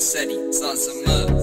City, sans some up.